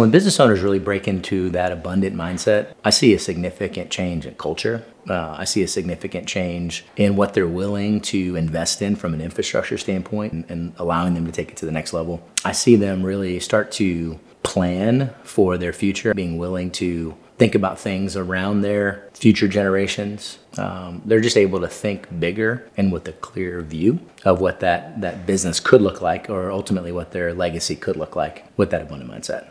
When business owners really break into that abundant mindset, I see a significant change in culture. Uh, I see a significant change in what they're willing to invest in from an infrastructure standpoint and, and allowing them to take it to the next level. I see them really start to plan for their future, being willing to think about things around their future generations. Um, they're just able to think bigger and with a clear view of what that, that business could look like or ultimately what their legacy could look like with that abundant mindset.